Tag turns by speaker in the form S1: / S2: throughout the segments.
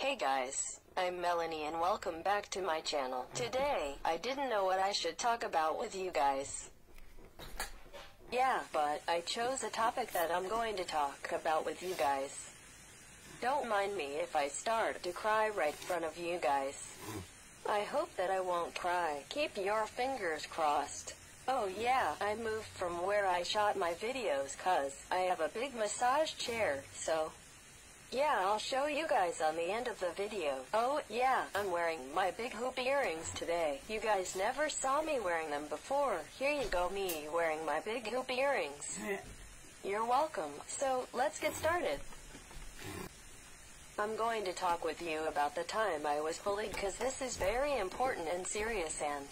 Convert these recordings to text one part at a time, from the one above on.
S1: Hey guys, I'm Melanie and welcome back to my channel. Today, I didn't know what I should talk about with you guys. Yeah, but I chose a topic that I'm going to talk about with you guys. Don't mind me if I start to cry right in front of you guys. I hope that I won't cry. Keep your fingers crossed. Oh yeah, I moved from where I shot my videos cause I have a big massage chair, so yeah, I'll show you guys on the end of the video. Oh, yeah, I'm wearing my big hoop earrings today. You guys never saw me wearing them before. Here you go, me wearing my big hoop earrings. You're welcome. So, let's get started. I'm going to talk with you about the time I was bullied because this is very important and serious and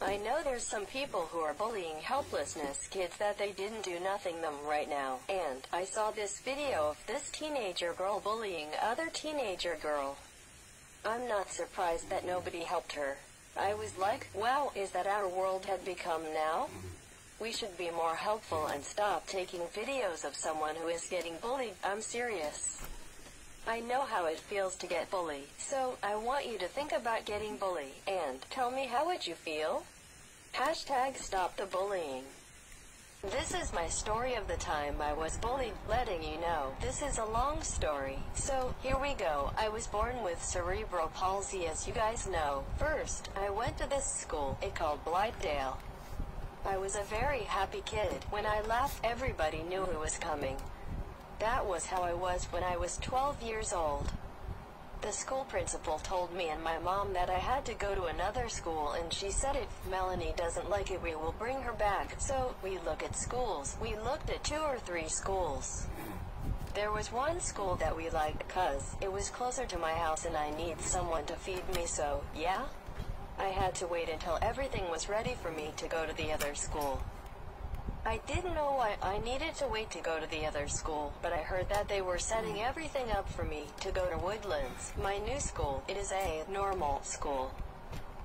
S1: I know there's some people who are bullying helplessness kids that they didn't do nothing them right now. And I saw this video of this teenager girl bullying other teenager girl. I'm not surprised that nobody helped her. I was like, wow, is that our world had become now? We should be more helpful and stop taking videos of someone who is getting bullied. I'm serious. I know how it feels to get bullied, so I want you to think about getting bullied and tell me how would you feel? Hashtag stop the bullying. This is my story of the time I was bullied, letting you know. This is a long story, so here we go. I was born with cerebral palsy as you guys know. First, I went to this school, it called Blightdale. I was a very happy kid. When I laughed, everybody knew who was coming. That was how I was when I was 12 years old. The school principal told me and my mom that I had to go to another school and she said if Melanie doesn't like it we will bring her back. So, we look at schools. We looked at two or three schools. There was one school that we liked cause it was closer to my house and I need someone to feed me so, yeah? I had to wait until everything was ready for me to go to the other school. I didn't know why I needed to wait to go to the other school, but I heard that they were setting everything up for me to go to Woodlands, my new school. It is a normal school.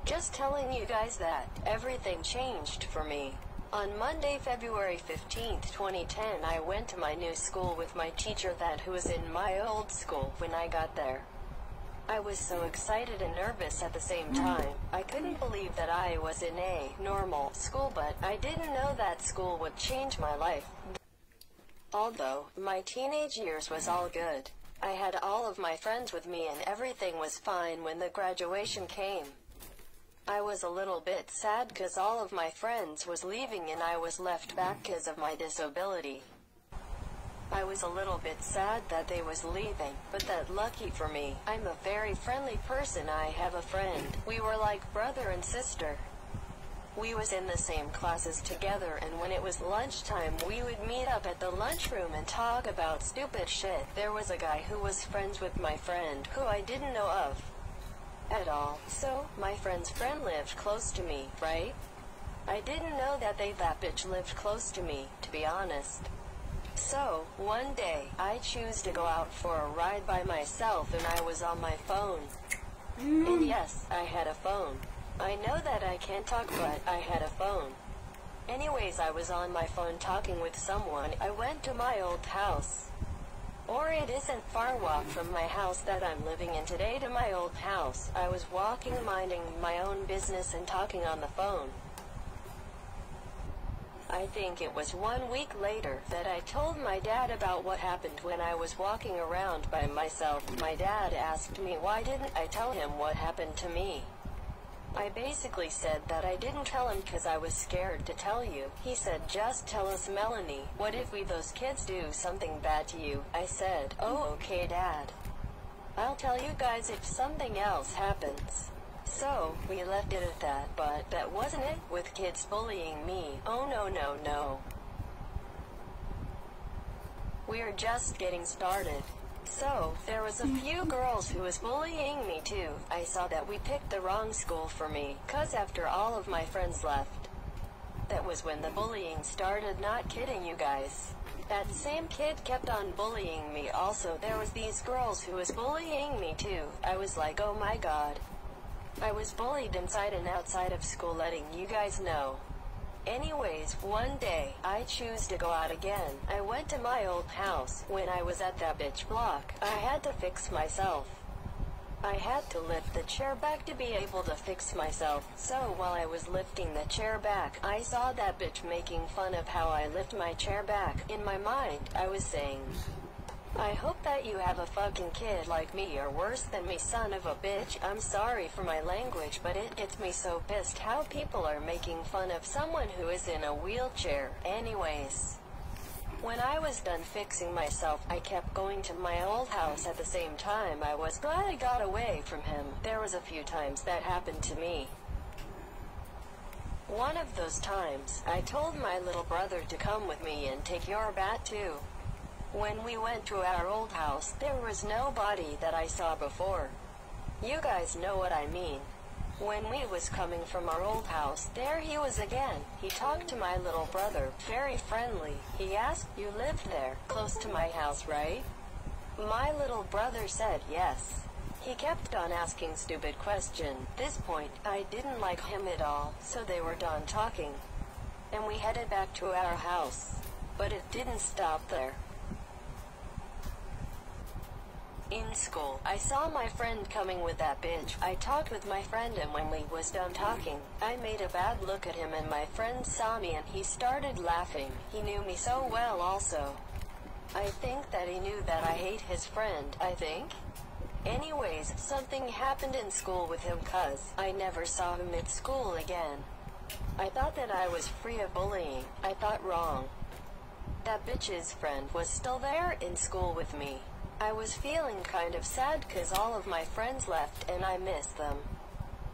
S1: Just telling you guys that everything changed for me. On Monday, February 15th, 2010, I went to my new school with my teacher that who was in my old school when I got there. Was so excited and nervous at the same time. I couldn't believe that I was in a normal school, but I didn't know that school would change my life. Although, my teenage years was all good. I had all of my friends with me and everything was fine when the graduation came. I was a little bit sad cause all of my friends was leaving and I was left back cause of my disability. I was a little bit sad that they was leaving, but that lucky for me. I'm a very friendly person. I have a friend. We were like brother and sister. We was in the same classes together and when it was lunchtime we would meet up at the lunchroom and talk about stupid shit. There was a guy who was friends with my friend who I didn't know of at all. So, my friend's friend lived close to me, right? I didn't know that they that bitch lived close to me, to be honest. So, one day, I choose to go out for a ride by myself and I was on my phone. And hmm. yes, I had a phone. I know that I can't talk but I had a phone. Anyways, I was on my phone talking with someone. I went to my old house. Or it isn't far walk from my house that I'm living in today to my old house. I was walking minding my own business and talking on the phone. I think it was one week later that I told my dad about what happened when I was walking around by myself. My dad asked me why didn't I tell him what happened to me. I basically said that I didn't tell him because I was scared to tell you. He said just tell us Melanie, what if we those kids do something bad to you? I said, oh okay dad. I'll tell you guys if something else happens. So, we left it at that, but that wasn't it with kids bullying me. Oh no no no. We're just getting started. So, there was a few girls who was bullying me too. I saw that we picked the wrong school for me, cause after all of my friends left. That was when the bullying started, not kidding you guys. That same kid kept on bullying me also. There was these girls who was bullying me too. I was like, oh my god. I was bullied inside and outside of school letting you guys know. Anyways, one day, I choose to go out again. I went to my old house. When I was at that bitch block, I had to fix myself. I had to lift the chair back to be able to fix myself. So while I was lifting the chair back, I saw that bitch making fun of how I lift my chair back. In my mind, I was saying, I hope that you have a fucking kid like me or worse than me son of a bitch. I'm sorry for my language but it gets me so pissed how people are making fun of someone who is in a wheelchair. Anyways. When I was done fixing myself, I kept going to my old house at the same time. I was glad I got away from him. There was a few times that happened to me. One of those times, I told my little brother to come with me and take your bat too. When we went to our old house, there was nobody that I saw before. You guys know what I mean. When we was coming from our old house, there he was again. He talked to my little brother, very friendly. He asked, you lived there, close to my house, right? My little brother said yes. He kept on asking stupid question. This point, I didn't like him at all, so they were done talking. And we headed back to our house. But it didn't stop there. In school, I saw my friend coming with that bitch. I talked with my friend and when we was done talking, I made a bad look at him and my friend saw me and he started laughing. He knew me so well also. I think that he knew that I hate his friend, I think. Anyways, something happened in school with him cuz I never saw him at school again. I thought that I was free of bullying. I thought wrong. That bitch's friend was still there in school with me. I was feeling kind of sad cause all of my friends left and I missed them.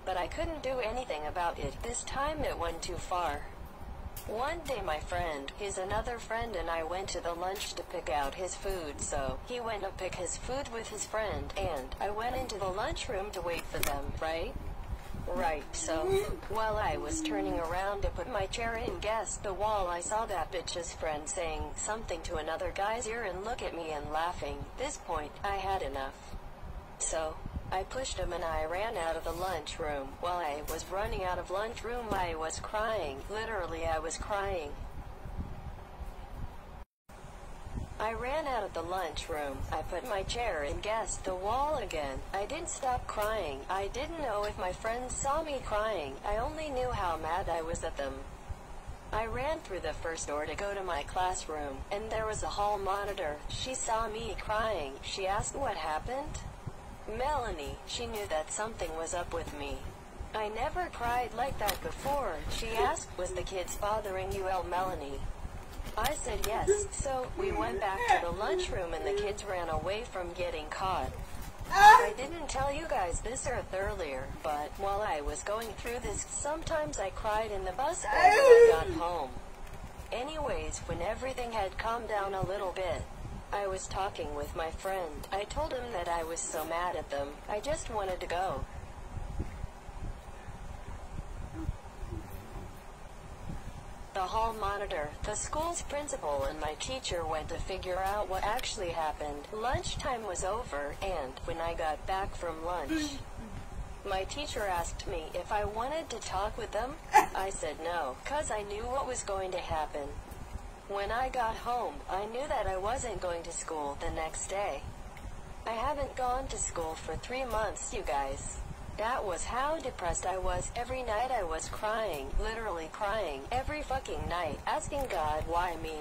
S1: But I couldn't do anything about it. This time it went too far. One day my friend, his another friend and I went to the lunch to pick out his food so he went to pick his food with his friend and I went into the lunchroom to wait for them, right? Right, so, while I was turning around to put my chair in against the wall I saw that bitch's friend saying something to another guy's ear and look at me and laughing. This point, I had enough. So, I pushed him and I ran out of the lunchroom. While I was running out of lunchroom I was crying. Literally I was crying. I ran out of the lunchroom. I put my chair against the wall again. I didn't stop crying. I didn't know if my friends saw me crying. I only knew how mad I was at them. I ran through the first door to go to my classroom, and there was a hall monitor. She saw me crying. She asked what happened. Melanie, she knew that something was up with me. I never cried like that before. She asked, was the kids bothering you, El Melanie? I said yes, so we went back to the lunchroom and the kids ran away from getting caught. I didn't tell you guys this earth earlier, but while I was going through this, sometimes I cried in the bus when I got home. Anyways, when everything had calmed down a little bit, I was talking with my friend. I told him that I was so mad at them. I just wanted to go. The hall monitor, the school's principal and my teacher went to figure out what actually happened. Lunchtime was over, and when I got back from lunch, my teacher asked me if I wanted to talk with them. I said no, cause I knew what was going to happen. When I got home, I knew that I wasn't going to school the next day. I haven't gone to school for three months, you guys. That was how depressed I was. Every night I was crying, literally crying, every fucking night, asking God why me.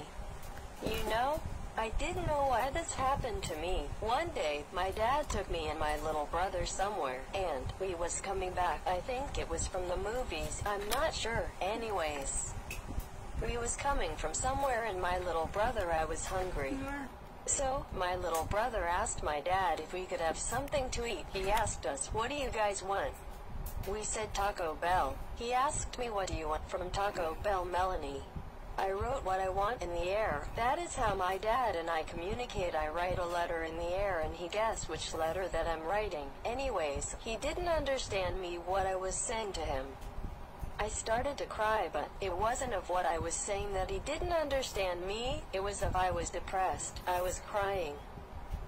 S1: You know, I didn't know why this happened to me. One day, my dad took me and my little brother somewhere, and we was coming back. I think it was from the movies. I'm not sure. Anyways, we was coming from somewhere and my little brother I was hungry. So, my little brother asked my dad if we could have something to eat. He asked us, what do you guys want? We said Taco Bell. He asked me what do you want from Taco Bell Melanie. I wrote what I want in the air. That is how my dad and I communicate. I write a letter in the air and he guessed which letter that I'm writing. Anyways, he didn't understand me what I was saying to him. I started to cry, but it wasn't of what I was saying that he didn't understand me, it was of I was depressed. I was crying.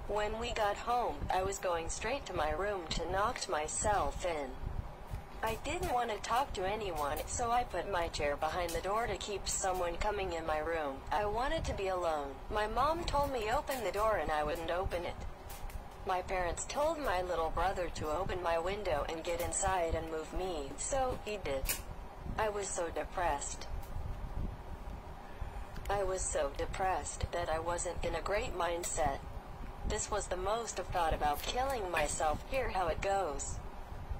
S1: When we got home, I was going straight to my room to knock myself in. I didn't want to talk to anyone, so I put my chair behind the door to keep someone coming in my room. I wanted to be alone. My mom told me open the door and I wouldn't open it. My parents told my little brother to open my window and get inside and move me, so he did. I was so depressed. I was so depressed that I wasn't in a great mindset. This was the most I've thought about killing myself. Here how it goes.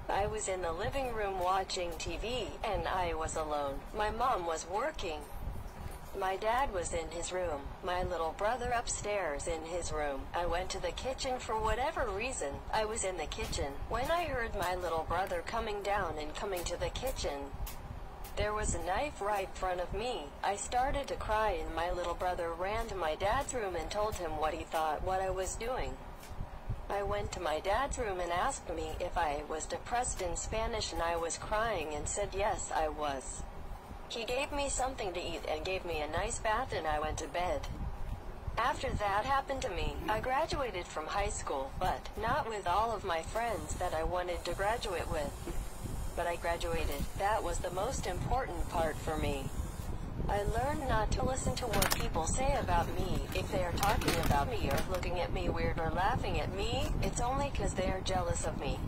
S1: I was in the living room watching TV, and I was alone. My mom was working. My dad was in his room, my little brother upstairs in his room. I went to the kitchen for whatever reason. I was in the kitchen when I heard my little brother coming down and coming to the kitchen. There was a knife right in front of me. I started to cry and my little brother ran to my dad's room and told him what he thought what I was doing. I went to my dad's room and asked me if I was depressed in Spanish and I was crying and said yes I was. He gave me something to eat and gave me a nice bath and I went to bed. After that happened to me, I graduated from high school, but not with all of my friends that I wanted to graduate with. But I graduated. That was the most important part for me. I learned not to listen to what people say about me. If they are talking about me or looking at me weird or laughing at me, it's only because they are jealous of me.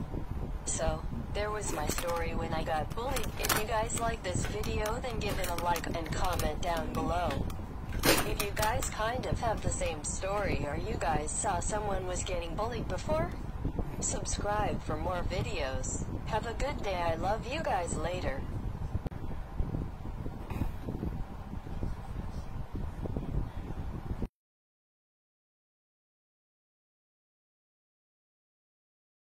S1: So, there was my story when I got bullied. If you guys like this video then give it a like and comment down below. If you guys kind of have the same story or you guys saw someone was getting bullied before, subscribe for more videos. Have a good day I love you guys later.